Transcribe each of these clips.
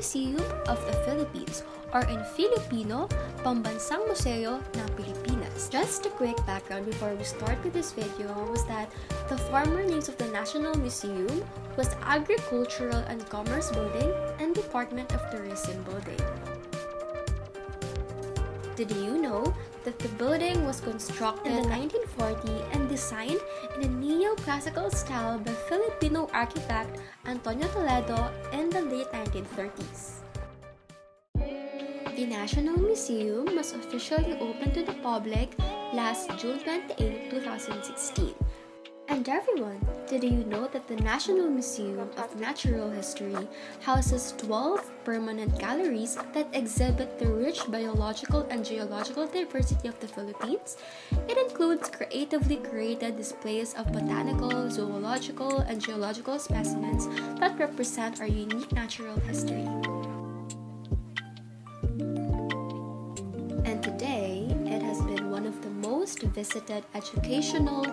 Museums or in Filipino, Pambansang Museo ng Pilipinas. Just a quick background before we start with this video was that the former names of the National Museum was Agricultural and Commerce Building and Department of Tourism Building. Did you know that the building was constructed in 1940 and designed in a neoclassical style by Filipino architect Antonio Toledo in the late 1930s? The National Museum was officially opened to the public last June 28, 2016. And everyone, did you know that the National Museum of Natural History houses 12 permanent galleries that exhibit the rich biological and geological diversity of the Philippines? It includes creatively created displays of botanical, zoological, and geological specimens that represent our unique natural history. And today, it has been one of the most visited educational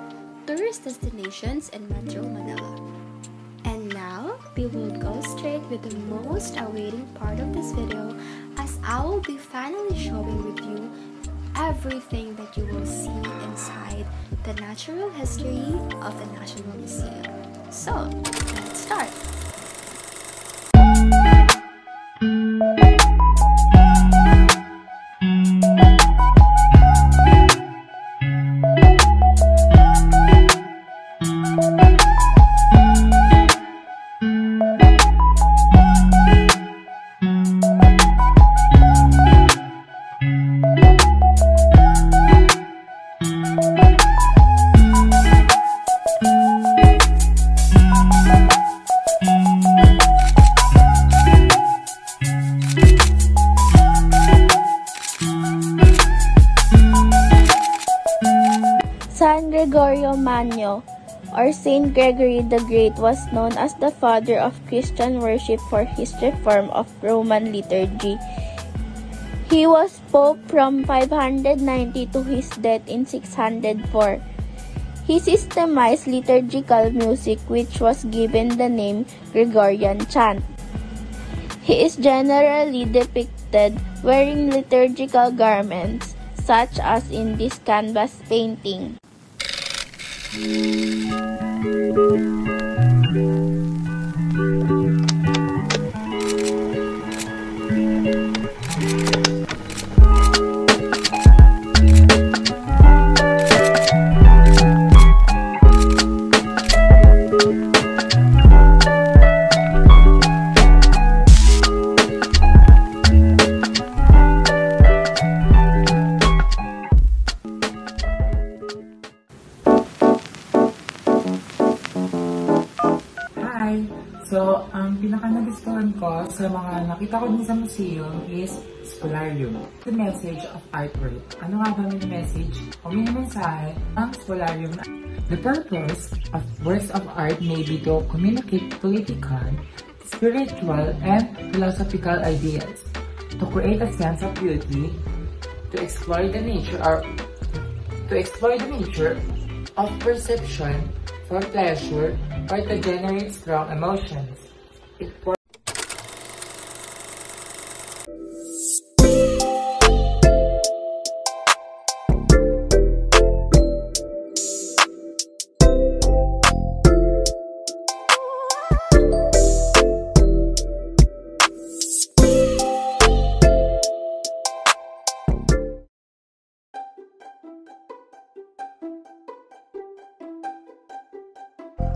tourist destinations in Metro Manila. And now, we will go straight with the most awaiting part of this video as I will be finally showing with you everything that you will see inside the natural history of the National Museum. So, San Gregorio Magno, or Saint Gregory the Great, was known as the father of Christian worship for his reform of Roman liturgy. He was pope from 590 to his death in 604. He systemized liturgical music which was given the name Gregorian chant. He is generally depicted wearing liturgical garments, such as in this canvas painting. Thank you. So, ang pinaka nagustuhan ko sa mga nakita ko din sa museum is Spolarium. The message of artwork. Ano nga ba may message o may mensahe ang Spolarium? The purpose of works of art may be to communicate political, spiritual, and philosophical ideas, to create a sense of beauty, to explore the nature or to explore the nature of perception for pleasure or to generate strong emotions.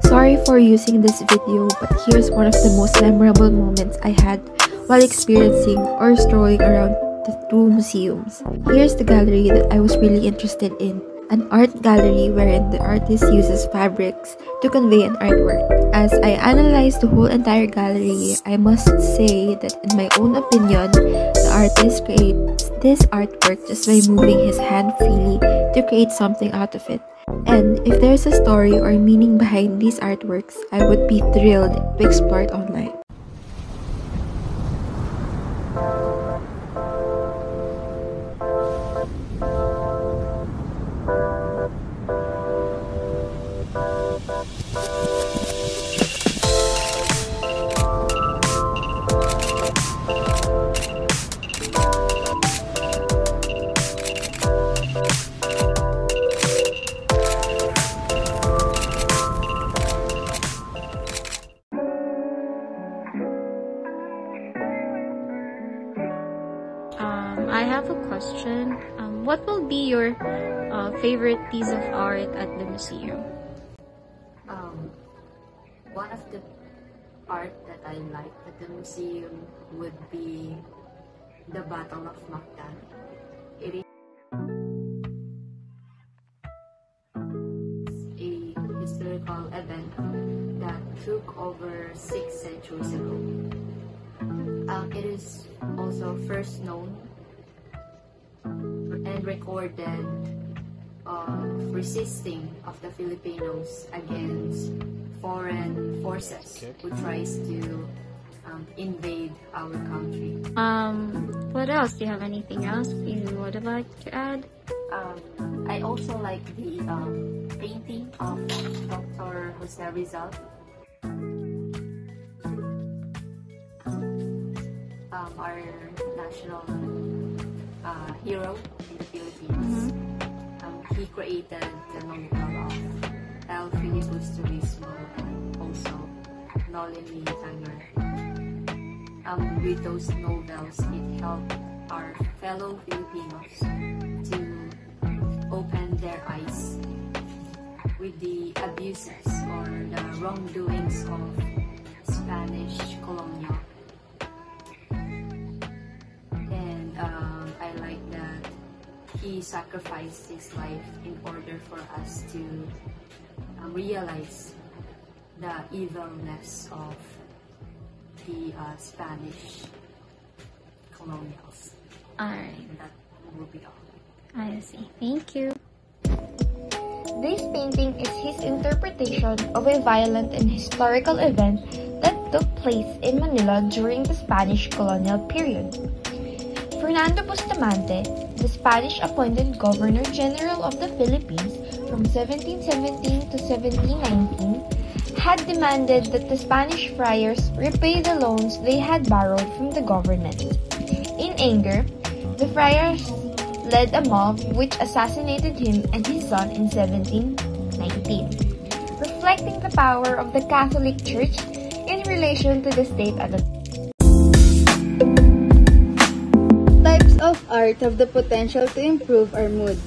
Sorry for using this video, but here's one of the most memorable moments I had while experiencing or strolling around the two museums. Here's the gallery that I was really interested in. An art gallery wherein the artist uses fabrics to convey an artwork. As I analyzed the whole entire gallery, I must say that in my own opinion, the artist creates this artwork just by moving his hand freely to create something out of it. And if there's a story or meaning behind these artworks, I would be thrilled to explore it online. Will be your uh, favorite piece of art at the museum? Um, one of the art that I like at the museum would be the Battle of Mactan. It is a historical event that took over six centuries ago. Um, it is also first known and recorded of resisting of the Filipinos against foreign forces who tries to um, invade our country. Um, what else? Do you have anything else you would like to add? Um, I also like the um, painting of Dr. Jose Rizal. Um, our national uh, hero in the Philippines. Um, he created the novel of El Filibusterismo and also Noli Me Tangere. Um, with those novels, it helped our fellow Filipinos to open their eyes with the abuses or the wrongdoings of he sacrificed his life in order for us to uh, realize the evilness of the uh, Spanish colonials. Alright, And that will be all. I see. Thank you. This painting is his interpretation of a violent and historical event that took place in Manila during the Spanish colonial period. Fernando Bustamante, the Spanish appointed Governor General of the Philippines from 1717 to 1719, had demanded that the Spanish friars repay the loans they had borrowed from the government. In anger, the friars led a mob which assassinated him and his son in 1719, reflecting the power of the Catholic Church in relation to the state at the Types of art have the potential to improve our mood.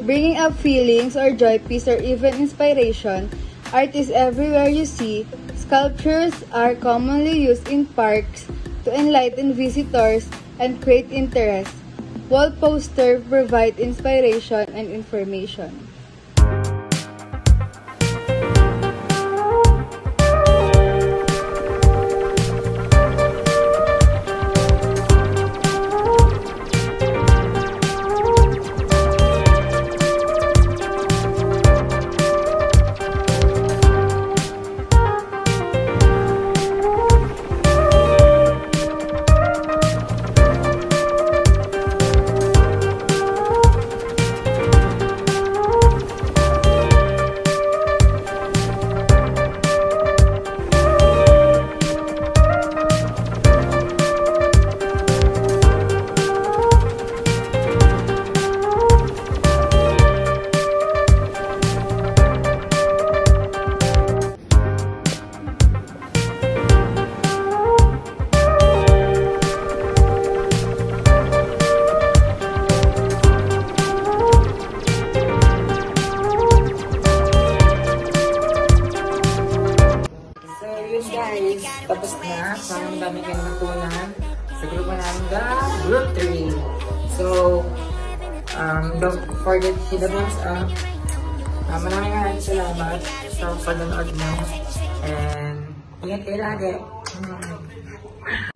Bringing up feelings or joy, peace, or even inspiration, art is everywhere you see. Sculptures are commonly used in parks to enlighten visitors and create interest. Wall posters provide inspiration and information. Dami kayong natunan sa grupo namin, the Group 3. So, um, don't forget to hit the thumbs up. Uh, maraming maraming salamat sa panonood mo. And, ingat kayo lagi. Mm.